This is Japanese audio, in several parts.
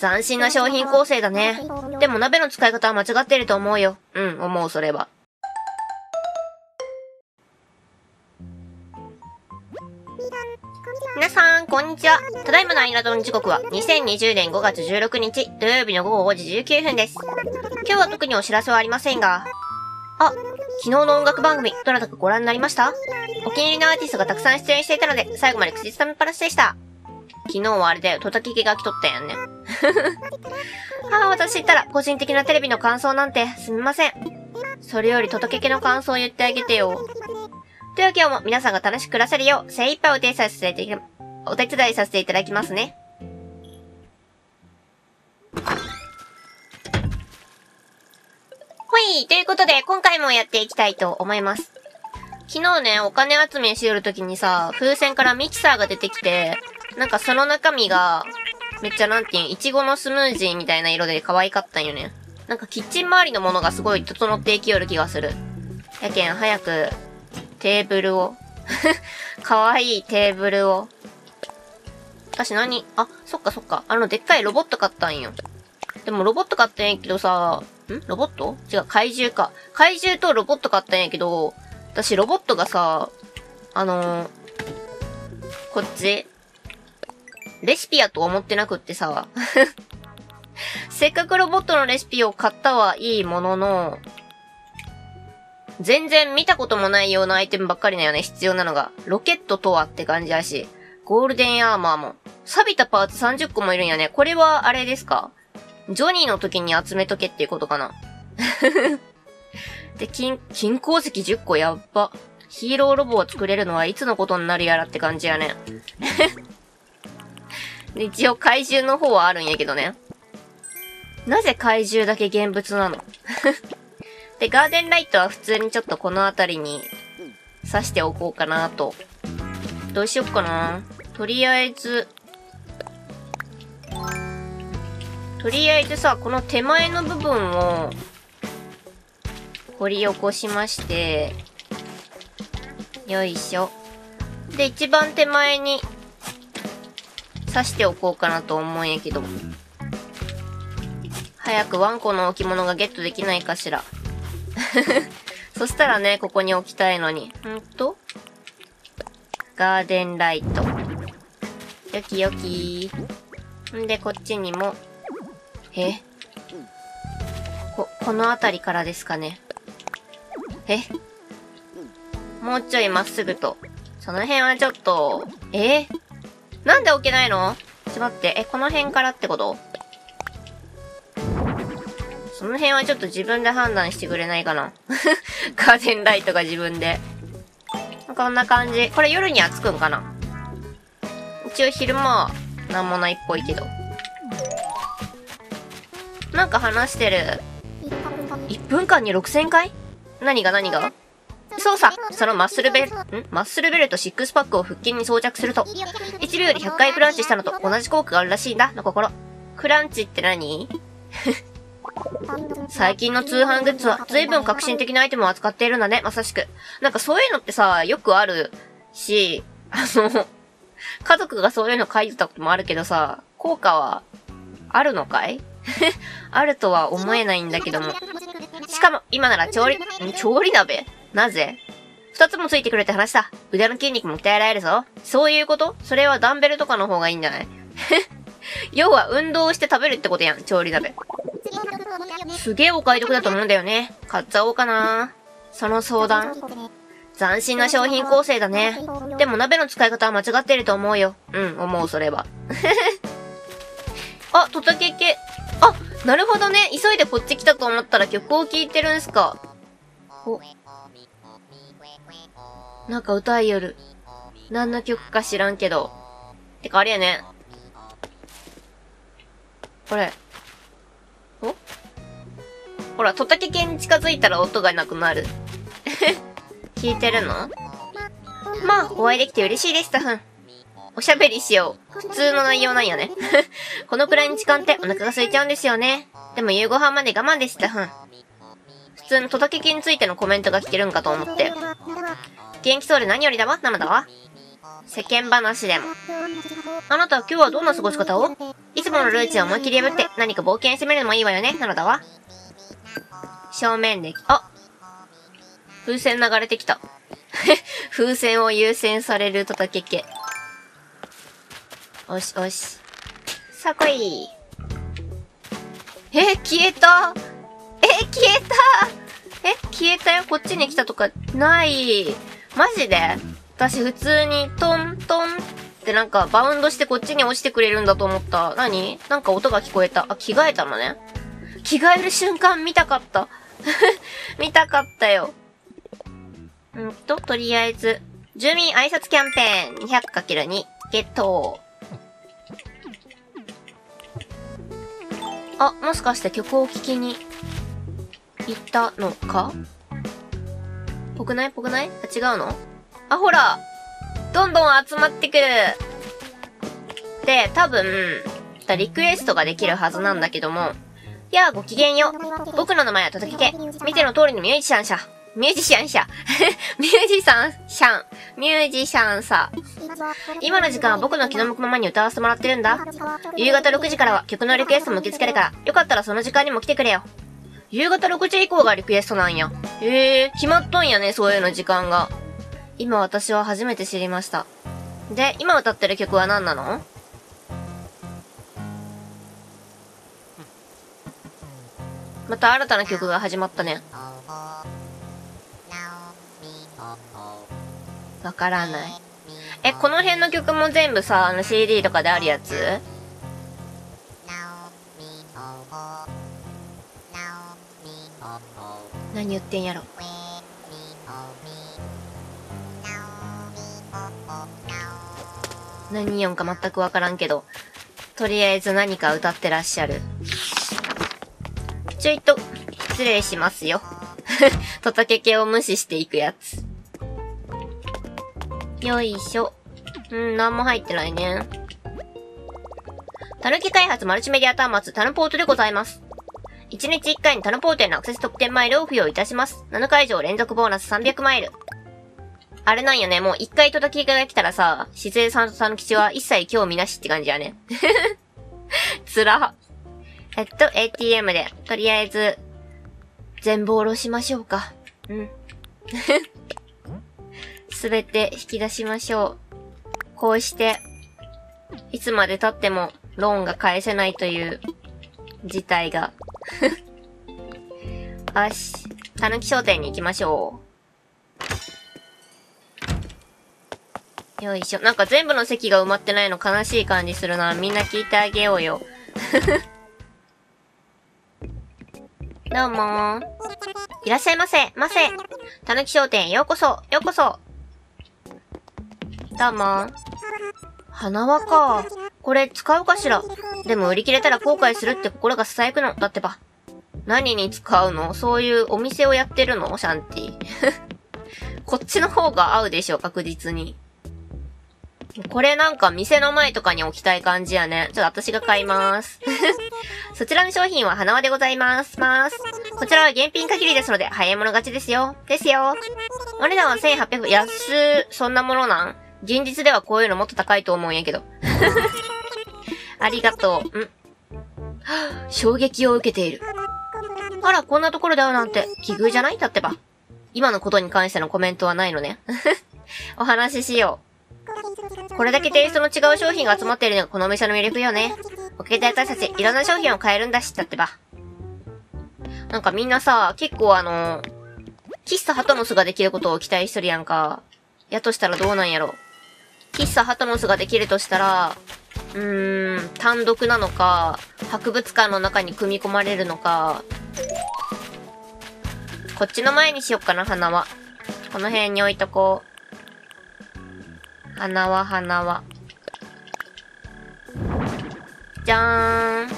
斬新な商品構成だね。でも鍋の使い方は間違ってると思うよ。うん、思う、それは。皆さん、こんにちは。ただいまのアイラドの時刻は2020年5月16日土曜日の午後5時19分です。今日は特にお知らせはありませんが、あ、昨日の音楽番組、どなたかご覧になりました？お気に入りのアーティストがたくさん出演していたので、最後まで口ずさみっぱなしでした。昨日はあれだよ、トタキキが来とったんやんね。ああ、私ったら、個人的なテレビの感想なんて、すみません。それよりトタキキの感想を言ってあげてよ。というわけ今日も皆さんが楽しく暮らせるよう、精一杯お手伝いさせて、お手伝いさせていただきますね。ほい、ということで、今回もやっていきたいと思います。昨日ね、お金集めしよるときにさ、風船からミキサーが出てきて、なんかその中身が、めっちゃなんていうん、いちごのスムージーみたいな色で可愛かったんよね。なんかキッチン周りのものがすごい整っていきよる気がする。やけん、早く、テーブルを 可愛いテーブルを。私何あ、そっかそっか。あの、でっかいロボット買ったんよ。でもロボット買ったんやけどさ、ん？ロボット？違う、怪獣か。怪獣とロボット買ったんやけど、私ロボットがさ、あのー、こっち、レシピやと思ってなくってさ。せっかくロボットのレシピを買ったはいいものの、全然見たこともないようなアイテムばっかりだよね、必要なのが。ロケットとはって感じだし、ゴールデンアーマーも。錆びたパーツ30個もいるんやね。これはあれですか？ジョニーの時に集めとけっていうことかな。で、金、金鉱石10個やっば。ヒーローロボを作れるのはいつのことになるやらって感じやね。一応怪獣の方はあるんやけどね。なぜ怪獣だけ現物なの？で、ガーデンライトは普通にちょっとこの辺りに刺しておこうかなと。どうしよっかな。とりあえず、とりあえずさ、この手前の部分を掘り起こしまして、よいしょ。で、一番手前に刺しておこうかなと思うんやけど。早くワンコの置物がゲットできないかしら。そしたらね、ここに置きたいのにほ。んと？ガーデンライト。よきよき。んで、こっちにも。え？こ、この辺りからですかね。え？もうちょいまっすぐと。その辺はちょっと、え？なんで置けないの？ちょっと待って。え、この辺からってこと？その辺はちょっと自分で判断してくれないかな。ガーデンライトが自分で。こんな感じ。これ夜にはつくんかな？一応昼間はなんもないっぽいけど。なんか話してる。1分間に6000回？何が何が？そうさ、そのマッスルベル、ん？マッスルベルト6パックを腹筋に装着すると、1秒より100回クランチしたのと同じ効果があるらしいんだ、の心。クランチって何？最近の通販グッズは随分革新的なアイテムを扱っているんだね、まさしく。なんかそういうのってさ、よくあるし、あの、家族がそういうの書いてたこともあるけどさ、効果はあるのかい？あるとは思えないんだけども。しかも、今なら調理、調理鍋？なぜ？二つもついてくれって話だ。腕の筋肉も鍛えられるぞ。そういうこと？それはダンベルとかの方がいいんじゃない？要は運動して食べるってことやん、調理鍋。すげえお買い得だと思うんだよね。買っちゃおうかな。その相談。斬新な商品構成だね。でも鍋の使い方は間違ってると思うよ。うん、思う、それは。あ、トタケケ。あ、なるほどね。急いでこっち来たと思ったら曲を聴いてるんすか。お。なんか歌いよる。何の曲か知らんけど。てかあれやね。これ。お？ほら、トタケ系に近づいたら音がなくなる。聞いてるの？まあ、お会いできて嬉しいです、タフン。おしゃべりしよう。普通の内容なんやね。このくらいの時間ってお腹が空いちゃうんですよね。でも夕ご飯まで我慢です、タフン。普通のトタケ系についてのコメントが聞けるんかと思って。元気そうで何よりだわ、生だわ？世間話でも。あなたは今日はどんな過ごし方を？いつものルーチンを思いっきり破って何か冒険してみるのもいいわよね、なのだわ。正面で、あ風船流れてきた。風船を優先される叩けけ。おし、おし。さあ来い。え、消えたえ、消えたえ、消えたよこっちに来たとか、ない。マジで？私普通にトントンってなんかバウンドしてこっちに落ちてくれるんだと思った。何？なんか音が聞こえた。あ、着替えたのね。着替える瞬間見たかった。見たかったよ。んと、とりあえず、住民挨拶キャンペーン 200×2 ゲット。あ、もしかして曲を聴きに行ったのか？ぽくない？ぽくない？あ、違うの？あ、ほらどんどん集まってくるで、多分、リクエストができるはずなんだけども、やあ、ごきげんよう。僕の名前はとときけ。見ての通りのミュージシャン社。ミュージシャン社。ミュージシャン、シャン。ミュージシャンさ。今の時間は僕の気の向くままに歌わせてもらってるんだ。夕方6時からは曲のリクエストも受け付けるから、よかったらその時間にも来てくれよ。夕方6時以降がリクエストなんや。へえ、決まっとんやね、そういうの時間が。今私は初めて知りました。で、今歌ってる曲は何なの？また新たな曲が始まったね。わからない。え、この辺の曲も全部さ、あの CD とかであるやつ？何言ってんやろ。何言うか全くわからんけど、とりあえず何か歌ってらっしゃる。ちょいと、失礼しますよ。とたけけを無視していくやつ。よいしょ。うん、なんも入ってないね。たぬき開発マルチメディア端末、タヌポートでございます。1日1回にタヌポートへのアクセス特典マイルを付与いたします。7回以上連続ボーナス300マイル。あれなんよね、もう1回とたきが来たらさ、自然さんとたぬきちは一切興味なしって感じやね。つら。えっと、ATM で、とりあえず、全部下ろしましょうか。うん。すべて引き出しましょう。こうして、いつまで経ってもローンが返せないという事態が。よし。たぬき商店に行きましょう。よいしょ。なんか全部の席が埋まってないの悲しい感じするな。みんな聞いてあげようよ。どうもーいらっしゃいませ、ませ。たぬき商店へようこそ、ようこそ。どうもー花輪か。これ使うかしら？でも売り切れたら後悔するって心が囁くの。だってば。何に使うの？そういうお店をやってるの？シャンティ。こっちの方が合うでしょ、確実に。これなんか店の前とかに置きたい感じやね。ちょっと私が買います。そちらの商品は花輪でございます。ます。こちらは現品限りですので、早い者勝ちですよ。ですよ。お値段は1800、安、そんなものなん？現実ではこういうのもっと高いと思うんやけど。ありがとう。ん衝撃を受けている。あら、こんなところで会うなんて、奇遇じゃない？だってば。今のことに関してのコメントはないのね。お話ししよう。これだけテイストの違う商品が集まっているのがこのお店の魅力よね。おけで私たちいろんな商品を買えるんだし、だってば。なんかみんなさ、結構あの、喫茶ハトノスができることを期待しとるやんか。やとしたらどうなんやろ。喫茶ハトノスができるとしたら、うーん、単独なのか、博物館の中に組み込まれるのか、こっちの前にしよっかな、花は。この辺に置いとこう。花は花は。じゃーん。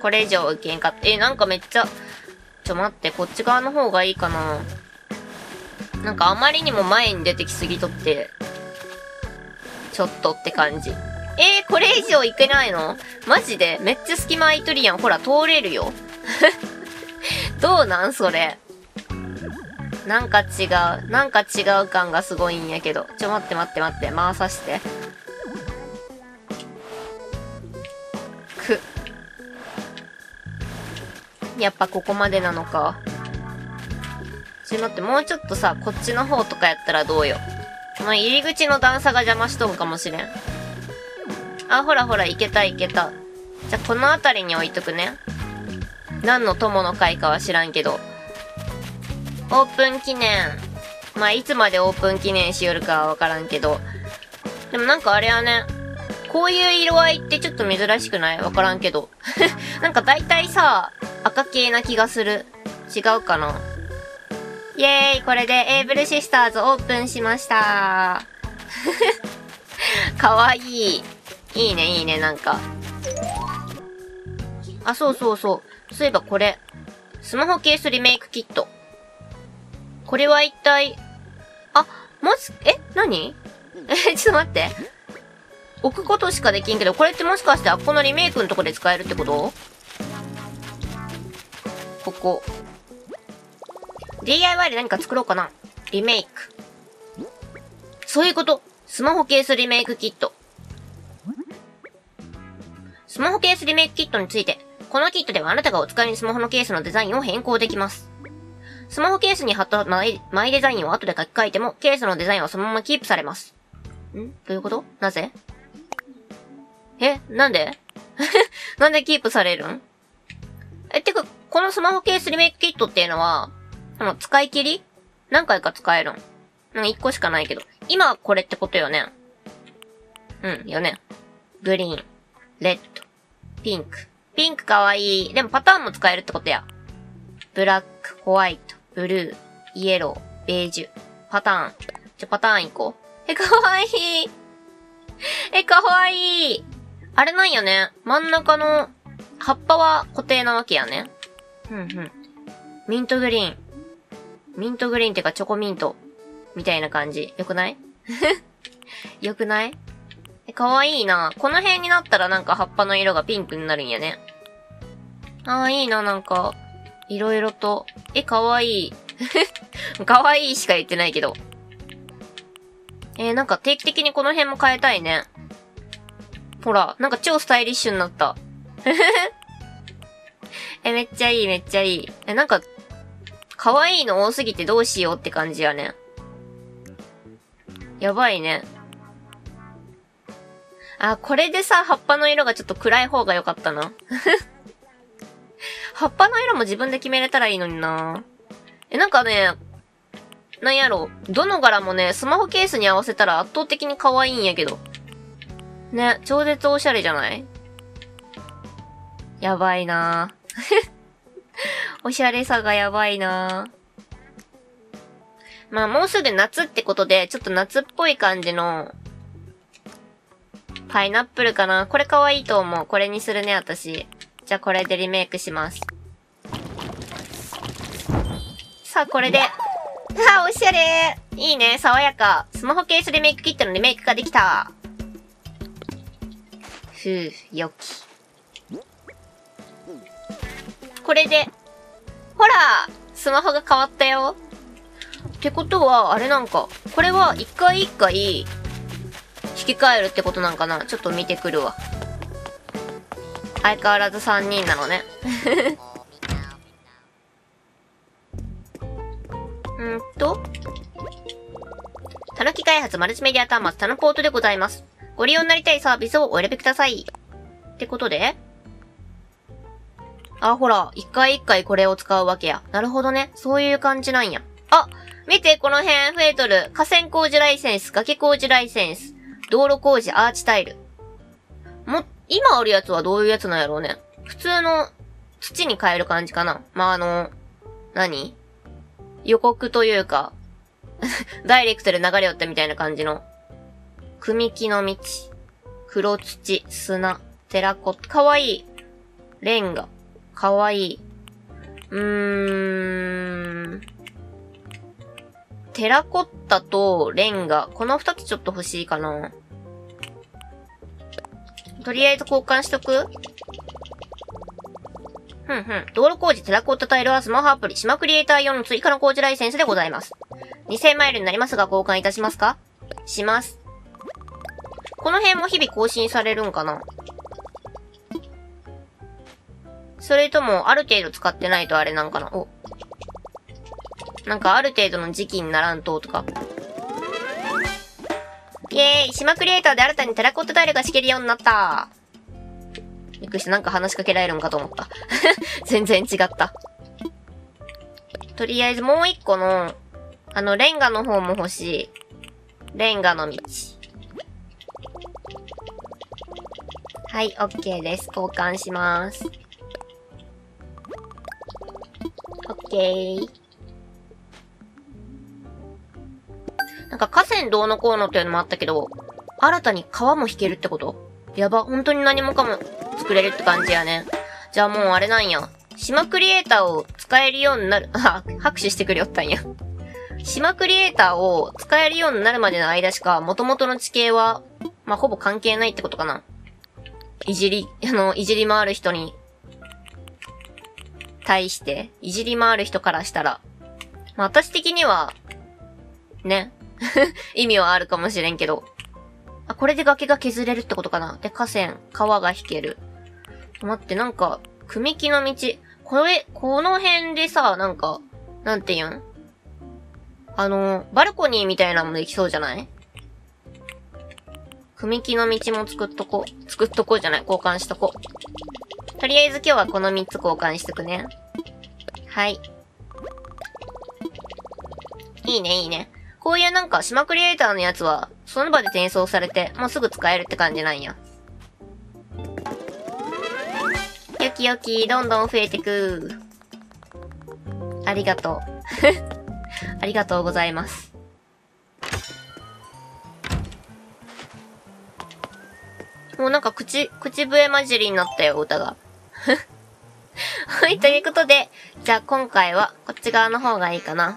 これ以上受けんかった。え、なんかめっちゃ、ちょ待って、こっち側の方がいいかな。なんかあまりにも前に出てきすぎとって、ちょっとって感じ。えー、これ以上いけないの？マジで？めっちゃ隙間空いとるやん。ほら、通れるよ。どうなん？それ。なんか違う。なんか違う感がすごいんやけど。ちょ、待って待って待って。回さして。く。やっぱここまでなのか。ちょ、待って、もうちょっとさ、こっちの方とかやったらどうよ？この入り口の段差が邪魔しとんかもしれん。あ、ほらほら、いけたいけた。じゃ、この辺りに置いとくね。何の友の会かは知らんけど。オープン記念。まあ、いつまでオープン記念しよるかはわからんけど。でもなんかあれはね、こういう色合いってちょっと珍しくない？わからんけど。なんか大体さ、赤系な気がする。違うかな？イェーイこれでエイブルシスターズオープンしました かわいい。いいね、いいね、なんか。あ、そうそうそう。そういえばこれ。スマホケースリメイクキット。これは一体、あ、もし、え何？え、ちょっと待って。置くことしかできんけど、これってもしかしてあっこのリメイクのとこで使えるってこと？ここ。DIY で何か作ろうかな。リメイク。そういうこと。スマホケースリメイクキット。スマホケースリメイクキットについて、このキットではあなたがお使いにスマホのケースのデザインを変更できます。スマホケースに貼ったマイデザインを後で書き換えても、ケースのデザインはそのままキープされます。ん？どういうこと？なぜ？え？なんで？なんでキープされるん？え、てか、このスマホケースリメイクキットっていうのは、あの、使い切り？何回か使えるん？なんか1個しかないけど。今はこれってことよね。うん、よね。グリーン、レッド、ピンク。ピンクかわいい。でもパターンも使えるってことや。ブラック、ホワイト、ブルー、イエロー、ベージュ、パターン。じゃ、パターンいこう。え、かわいい。え、かわいい。あれなんよね。真ん中の葉っぱは固定なわけやね。うんうん。ミントグリーン。ミントグリーンってかチョコミント。みたいな感じ。よくない？よくない？え、かわいいな。この辺になったらなんか葉っぱの色がピンクになるんやね。ああ、いいな、なんか。いろいろと。え、かわいい。かわいいしか言ってないけど。えー、なんか定期的にこの辺も変えたいね。ほら、なんか超スタイリッシュになった。え、めっちゃいい、めっちゃいい。え、なんか、可愛いの多すぎてどうしようって感じやね。やばいね。あ、これでさ、葉っぱの色がちょっと暗い方が良かったな。葉っぱの色も自分で決めれたらいいのになえ、なんかね、なんやろ？どの柄もね、スマホケースに合わせたら圧倒的に可愛いんやけど。ね、超絶おしゃれじゃない？やばいな おしゃれさがやばいなまあもうすぐ夏ってことで、ちょっと夏っぽい感じの、パイナップルかな？これ可愛いと思う。これにするね、私。じゃあこれでリメイクします。さあ、これで。ああ、おしゃれいいね、爽やか。スマホケースリメイクキットのリメイクができた。ふう、よき。これで、ほらスマホが変わったよ。ってことは、あれなんか、これは一回一回、引き換えるってことなんかな？ちょっと見てくるわ。相変わらず3人なのね。うんと、たぬき開発マルチメディア端末タヌポートでございます。ご利用になりたいサービスをお選びください。ってことであ、ほら、一回一回これを使うわけや。なるほどね。そういう感じなんや。あ見て、この辺増えとる。河川工事ライセンス、崖工事ライセンス、道路工事アーチタイル。も、今あるやつはどういうやつなんやろうね。普通の土に変える感じかな。まあ、あの、何？予告というか ダイレクトで流れ寄ったみたいな感じの。組木の道。黒土、砂、テラコ、かわいい。レンガ。かわいい。うーん。テラコッタとレンガ。この二つちょっと欲しいかな。とりあえず交換しとく？ふんふん。道路工事テラコッタタイルはスマホアプリ、島クリエイター用の追加の工事ライセンスでございます。2000マイルになりますが交換いたしますか？します。この辺も日々更新されるんかな？それとも、ある程度使ってないとあれなんかな？お。なんかある程度の時期にならんととか。イェーイ島クリエイターで新たにテラコッタタイルが敷けるようになったびっくりした。なんか話しかけられるんかと思った。全然違った。とりあえずもう一個の、あの、レンガの方も欲しい。レンガの道。はい、オッケーです。交換します。オッケーなんか河川どうのこうのっていうのもあったけど、新たに川も引けるってこと？やば、本当に何もかも作れるって感じやね。じゃあもうあれなんや。島クリエイターを使えるようになる、あ、拍手してくれよったんや。島クリエイターを使えるようになるまでの間しか、元々の地形は、まあ、ほぼ関係ないってことかな。いじり、あの、いじり回る人に、対して、いじり回る人からしたら、まあ、私的には、ね、意味はあるかもしれんけど、あ、これで崖が削れるってことかな。で、河川、川が引ける。待って、なんか、組木の道、これ、この辺でさ、なんか、なんて言うん？あの、バルコニーみたいなのもできそうじゃない？組木の道も作っとこ。作っとこうじゃない？交換しとこ。とりあえず今日はこの3つ交換しとくね。はい。いいね、いいね。こういうなんか島クリエイターのやつは、その場で転送されて、もうすぐ使えるって感じなんや。よきよき、どんどん増えてく。ありがとう。ありがとうございます。もうなんか口、口笛混じりになったよ、歌が。はい、ということで、じゃあ今回はこっち側の方がいいかな。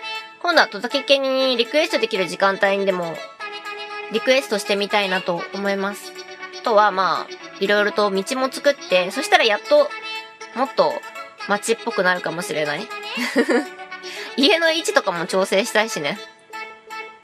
今度は戸け家にリクエストできる時間帯にでも、リクエストしてみたいなと思います。あとは、まあ、いろいろと道も作って、そしたらやっと、もっと街っぽくなるかもしれない。家の位置とかも調整したいしね。